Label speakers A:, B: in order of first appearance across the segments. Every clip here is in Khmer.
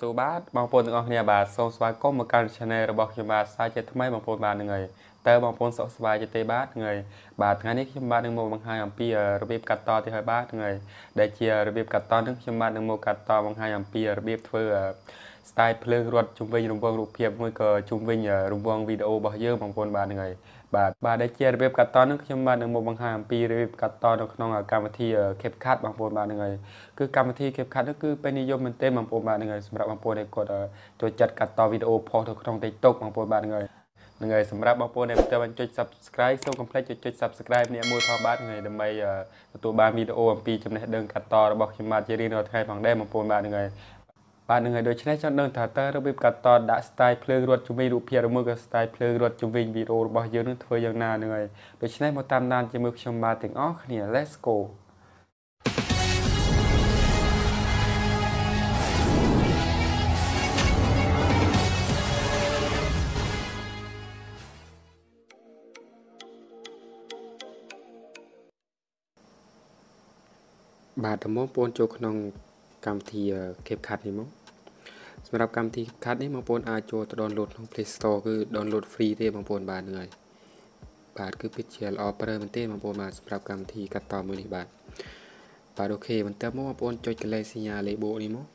A: សួរបាទបងប្អូនទាំងអស់គ្នាបាទសូមស្វាគមន៍មកកាន់ Channel របស់ខ្ញុំបាទសាជាថ្មីបងប្អូនបាទនឹងហើយតើបងប្អូនសុខសប្បាយទេបាទនឹងហើយបាទថ្ងៃនេះខ្ញុំបាទនឹងមកបង្ហាញអំពីរបៀបកាត់តទៀតហើយបាទនឹងហើយដែលជារបៀបកាត់តនឹងខ្ញុំបាទនឹងមកកាត់តបង្ហាញអំពីរបៀបធ្វើ style ភ្លើងរត់ជុំវិញរង្វង់រូបភាពមួយក៏ជុំវិញរង្វង់វីដេអូរបស់យើងបងប្អូនបាទនឹងហើយ បាទបាទដែលជារបៀបកាត់តនឹងខ្ញុំបាទនឹងមកបង្ហាញអំពីរបៀបកាត់តនៅក្នុងកម្មវិធី CapCut បងប្អូនបាទនឹងហើយគឺកម្មវិធី CapCut នោះគឺពេញនិយមមែនទែនបងប្អូនបាទនឹងហើយសម្រាប់បងប្អូនដែលគាត់ចូលចិត្តកាត់តវីដេអូផុសនៅក្នុង TikTok បងប្អូនបាទនឹងហើយនឹងហើយសម្រាប់បងប្អូនដែលមិនទាន់ចុច Subscribe សូមកុំភ្លេចចុច Subscribe នេះមួយផងបាទនឹងហើយដើម្បីទទួលបានវីដេអូអំពីចំណេះដឹងកាត់តរបស់ខ្ញុំបាទជារៀងរាល់ថ្ងៃផងដែរបងប្អូនបាទនឹងហើយ បាទនឹងហើយដូច្នេះចង់ដឹងថាតើរបៀបកាត់តដាក់ style ភ្លើងរត់ជំវិញរូបភាពឬមួយក៏ style ភ្លើងរត់ជំវិញវីដេអូរបស់យើងនឹងធ្វើយ៉ាងណានឹងហើយដូច្នេះមកតាមដានជាមួយខ្ញុំបាទទាំងអស់គ្នា Let's go បាទតើមកបងប្អូនចូលក្នុងកម្មវិធី CapCut នេះមក សម្រាប់កម្មវិធី CapCut នេះបងប្អូនអាចចូលទៅ download ក្នុង Play Store គឺ download free ទេបងប្អូនបាទហ្នឹងហើយបាទគឺពិតជាល្អប្រើមែនទេបងប្អូនបាទសម្រាប់កម្មវិធីកាត់តមួយនេះបាទបាទអូខេបន្ទាប់មកបងប្អូនចុចកន្លែងសញ្ញា label នេះមក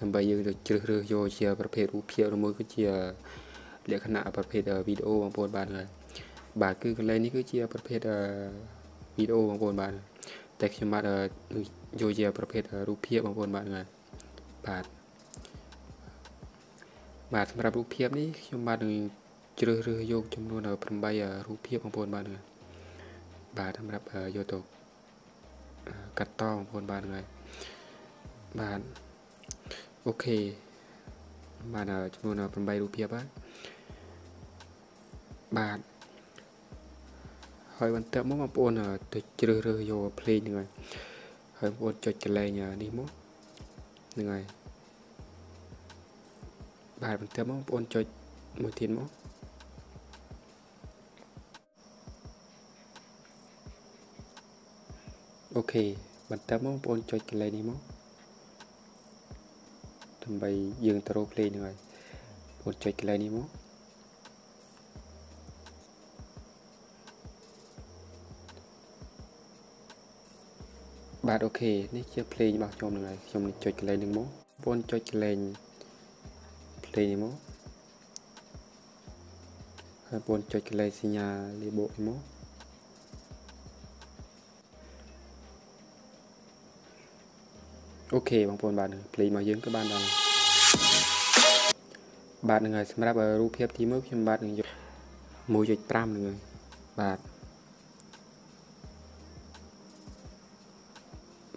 A: ដើម្បីយើងទៅជ្រើសរើសយកជាប្រភេទរូបភាពឬមួយគឺជាលក្ខណៈប្រភេទវីដេអូបងប្អូនបាទហើយបាទគឺកន្លែងនេះគឺជាប្រភេទវីដេអូបងប្អូនបាទតែខ្ញុំបាទយកជាប្រភេទរូបភាពបងប្អូនបាទហ្នឹងបាទ បាទសម្រាប់រូបភាពនេះខ្ញុំបាទនឹងជ្រើសរើសយកចំនួន8រូបភាពបងប្អូនបាទហ្នឹងបាទសម្រាប់យកទៅកាត់តបងប្អូនបាទហ្នឹងបាទអូខេបាទចំនួន8រូបភាពបាទបាទហើយបន្ទាប់មកបងប្អូនទៅជ្រើសរើសយកភ្លេងហ្នឹងហើយហើយបងប្អូនចុចកន្លែងនេះមកហ្នឹងហើយ បាទបន្ទាប់មកបងប្អូនចុចមួយទៀតមកអូខេបន្ទាប់មកបងប្អូនចុចកន្លែងនេះមកដើម្បីយើងទៅរកភ្លេងហ្នឹងហើយបងប្អូនចុចកន្លែងនេះមកបាទអូខេនេះជាភ្លេងរបស់ខ្ញុំនឹងហើយខ្ញុំនឹងចុចកន្លែងនេះមកបងប្អូនចុចកន្លែង ភ្លេងនេះមកហើយបងប្អូនចុចកន្លែងសញ្ញា label នេះមកអូខេបងប្អូនបាទភ្លេងរបស់យើងក៏បានដល់បាទនឹងហើយសម្រាប់រូបភាពទី1ខ្ញុំបាទនឹងយក1.5នឹងហើយបាទ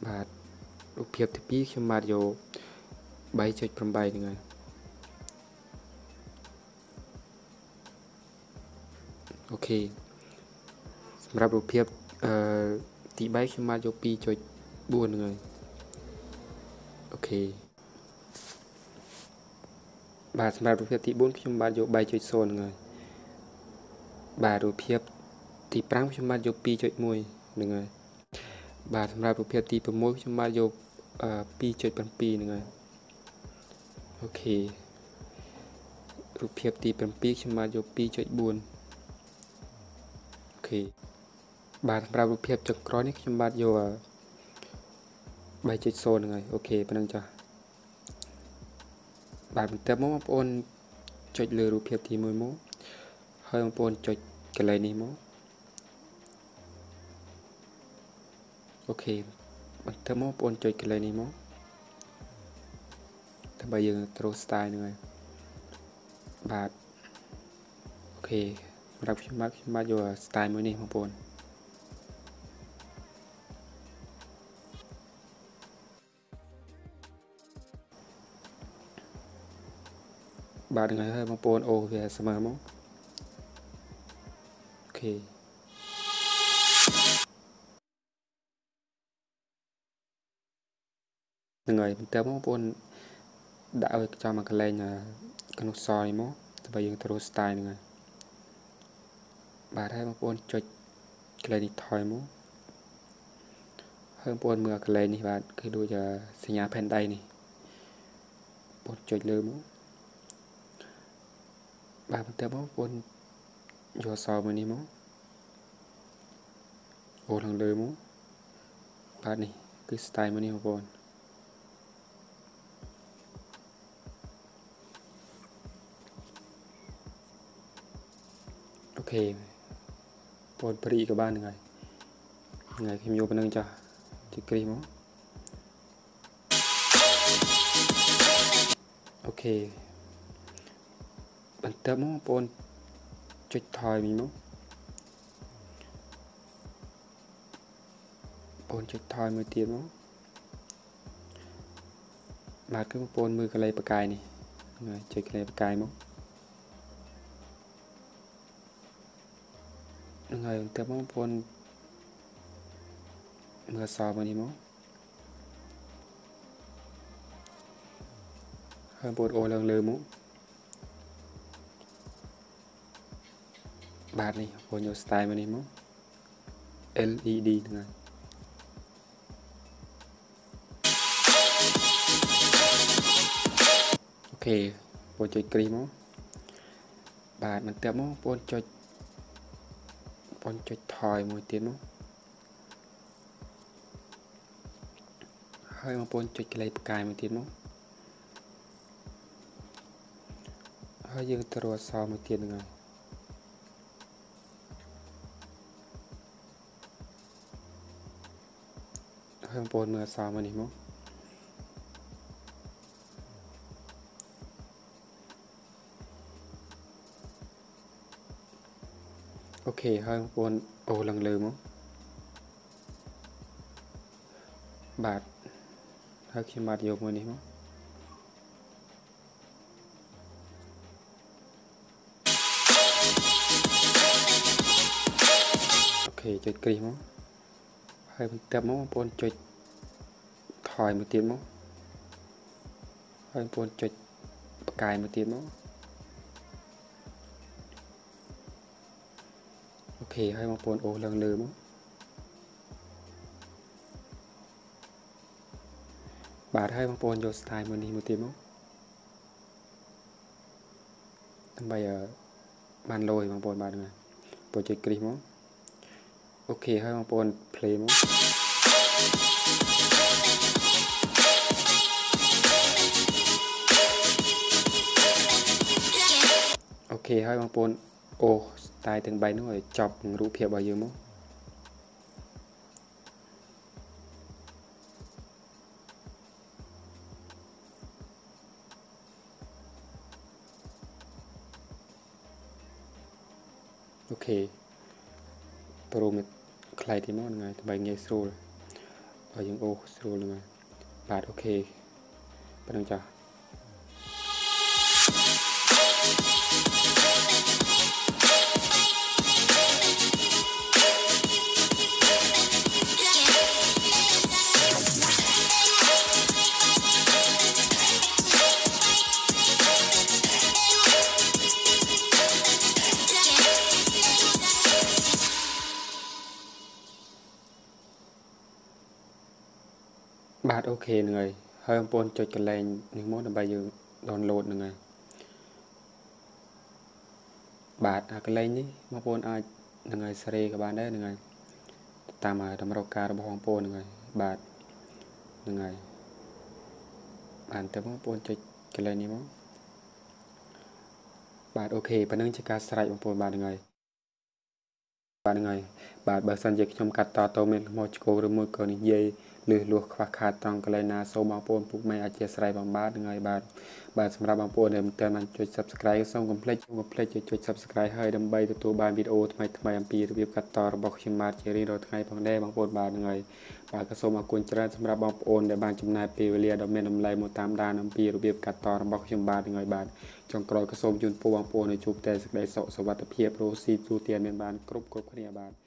A: បាទរូបភាពទី2ខ្ញុំបាទយក3.8ហ្នឹងហើយ អូខេសម្រាប់រូបភាពអឺទី3ខ្ញុំបាទយក2.4ហ្នឹងហើយអូខេបាទសម្រាប់រូបភាពទី4ខ្ញុំបាទយក3.0ហ្នឹងហើយបាទរូបភាពទី5ខ្ញុំបាទយក2.1ហ្នឹងហើយបាទសម្រាប់រូបភាពទី6ខ្ញុំបាទយក2.7ហ្នឹងហើយអូខេរូបភាពទី7ខ្ញុំបាទយក2.4អូ ខេបាទសម្រាប់រូបភាពចុងក្រោយនេះខ្ញុំបាទយក3.0ហ្នឹងហើយអូខេប៉ុណ្្នឹងចាស់បាទបន្ទាប់មកបងប្អូនចុចលើរូបភាពទី1មកហើយបងប្អូនចុចកន្លែងនេះមកអូខេបន្ទាប់មកបងប្អូនចុចកន្លែងនេះមកដើម្បីយើងត្រូវ style ហ្នឹងហើយបាទអូខេ សម្រាប់ខ្ញុំបាទខ្ញុំបាទយក style មួយនេះបងប្អូនបាទហ្នឹងហើយបងប្អូនអូវាស្មើមកអូខេហ្នឹងហើយបន្ទាប់មកបងប្អូនដាក់ឲ្យចំមកកន្លែងក្នុងសនេះមកដើម្បីយើងត្រូវ style ហ្នឹងហើយ បាទហើយបងប្អូនចុចកន្លែងនេះថយមកហើយបងប្អូនមើលកន្លែងនេះបាទគឺដូចសញ្ញាផែនដីនេះបបងចុចលើមកបាទបន្ទាប់មកបងយកអសមួយនេះមកអូខាងលើមកបាទនេះគឺ style មួយនេះបងប្អូនអូខេ បងព្រីក៏បានហ្នឹងហើយថ្ងៃខ្ញុំយកប៉ុណ្្នឹងចាស់ទីគ្រីមកអូខេបន្ទាប់មកបងចុចថយមីមកបងចុចថយមួយទៀតមកបាទគឺបងមើលកលេបកាយនេះចុចកលេបកាយមក នឹងហើយបន្ទាប់មកបងមើលសមួយនេះមកហើយបងអូឡើងលើមកបាទនេះបងយក style មួយនេះមក LED ហ្នឹងហើយអូខេបងចុចគ្រីមកបាទបន្ទាប់មកបងចុច បងចុចថយមួយទៀតមកហើយបងប្អូនចុចក្លេផ្កាយមួយទៀតមកហើយយើងទៅរកអសមួយទៀតហ្នឹងហើយហើយបងប្អូនមើលអសមួយនេះមក អូខេហើយបងប្អូនអូឡើងលើមកបាទហើយខ្ញុំបាទយកមួយនេះមកអូខេចុចគ្រីសមកហើយបន្ទាប់មកបងប្អូនចុចថយមួយទៀតមកហើយបងប្អូនចុចផ្កាយមួយទៀតមក ខេហើយបងប្អូនអូសឡើងលើមកបាទហើយបងប្អូនយក style មួយនេះមួយទៀតមកដើម្បីបានលយបងប្អូនបាទហ្នឹងបងចុចគ្រីសមកអូខេហើយបងប្អូន play មកអូខេហើយបងប្អូនអូ style ទាំង3នោះឲ្យចប់នឹងរូបភាពរបស់យើងមកអូខេប្រូមកខ្លៃទីមកហ្នឹងហើយដើម្បីងាយស្រួលបើយើងអូស្រួលហ្នឹងហើយបាទអូខេប៉ុណ្្នឹងចាស់ អូខេហ្នឹងហើយហើយបងប្អូនចុចកន្លែងនេះមកដើម្បីយើង download ហ្នឹងហើយបាទអាកន្លែងនេះបងប្អូនអាចហ្នឹងហើយសេរីក៏បានដែរហ្នឹងហើយតាមតម្រូវការរបស់បងប្អូនហ្នឹងហើយបាទហ្នឹងហើយបានទៅបងប្អូនចុចកន្លែងនេះមកបាទអូខេប៉ណ្ណឹងជាការស្រេចបងប្អូនបាទហ្នឹងហើយបាទហ្នឹងហើយបាទបើសិនជាខ្ញុំកាត់តតមានខ្មោចឆ្កោឬមួយក៏និយាយ លឺលួសខ្វះខាតត្រង់កន្លែងណាសូមបងប្អូនពុកម៉ែអធិស្ឋានបងបាទនឹងហើយបាទបាទសម្រាប់បងប្អូនដែលមិនទាន់បានចុច Subscribe សូមកុំភ្លេចកុំភ្លេចចុច Subscribe ហើយដើម្បីទទួលបានវីដេអូថ្មីថ្មីអំពីរបៀបកាត់តរបស់ខ្ញុំបាទជារៀងរាល់ថ្ងៃផងដែរបងប្អូនបាទនឹងហើយបាទក៏សូមអរគុណច្រើនសម្រាប់បងប្អូនដែលបានចំណាយពេលវេលាដ៏មានតម្លៃមកតាមដានអំពីរបៀបកាត់តរបស់ខ្ញុំបាទនឹងហើយបាទចុងក្រោយក៏សូមជូនពរបងប្អូនឲ្យជួបតែសេចក្តីសុខសុវត្ថិភាពរស់ស៊ីទូទានមានបានគ្រប់គ្រប់គ្នាបាទសូមអរគុណច្រើនបាទ